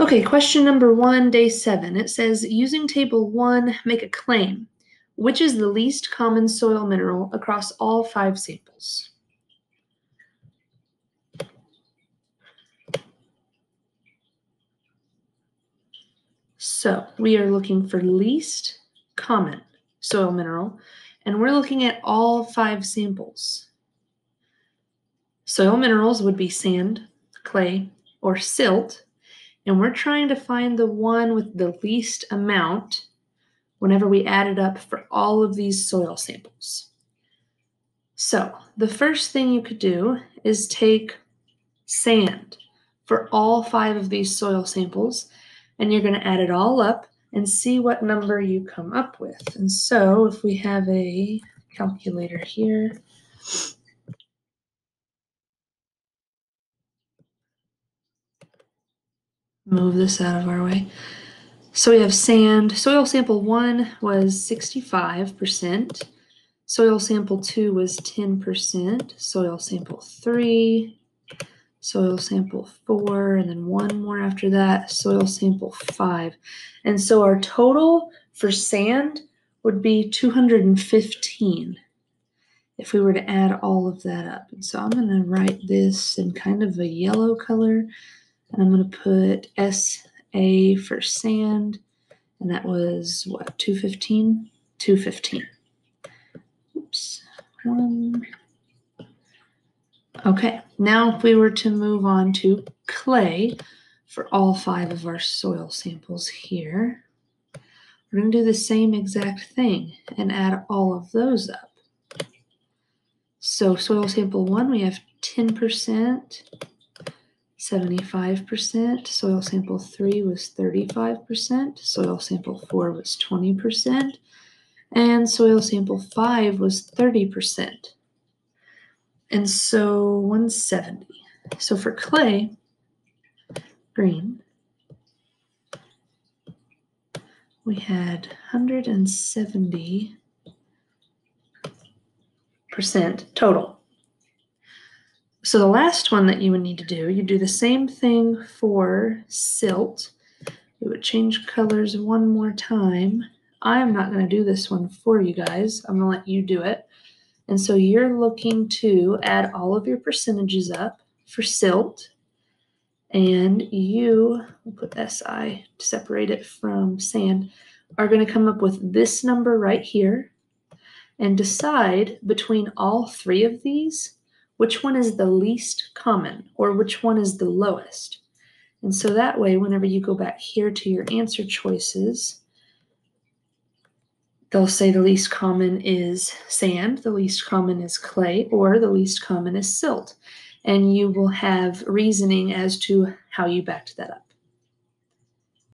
Okay, question number one, day seven. It says, using table one, make a claim. Which is the least common soil mineral across all five samples? So we are looking for least common soil mineral, and we're looking at all five samples. Soil minerals would be sand, clay, or silt, and we're trying to find the one with the least amount whenever we add it up for all of these soil samples. So the first thing you could do is take sand for all five of these soil samples, and you're going to add it all up and see what number you come up with. And so if we have a calculator here, move this out of our way. So we have sand. Soil sample one was 65%. Soil sample two was 10%. Soil sample three. Soil sample four, and then one more after that. Soil sample five. And so our total for sand would be 215 if we were to add all of that up. And so I'm going to write this in kind of a yellow color I'm going to put SA for sand. And that was what, 215? 215. Oops. One. Okay, now if we were to move on to clay for all five of our soil samples here, we're going to do the same exact thing and add all of those up. So soil sample one, we have 10%, 75%. Soil sample three was 35%. Soil sample four was 20%. And soil sample five was 30%. And so 170. So for clay, green, we had 170% total. So the last one that you would need to do, you do the same thing for silt. We would change colors one more time. I am not going to do this one for you guys. I'm going to let you do it. And so you're looking to add all of your percentages up for silt. And you, we'll put SI to separate it from sand, are going to come up with this number right here and decide between all three of these which one is the least common or which one is the lowest. And so that way, whenever you go back here to your answer choices, they'll say the least common is sand, the least common is clay, or the least common is silt. And you will have reasoning as to how you backed that up.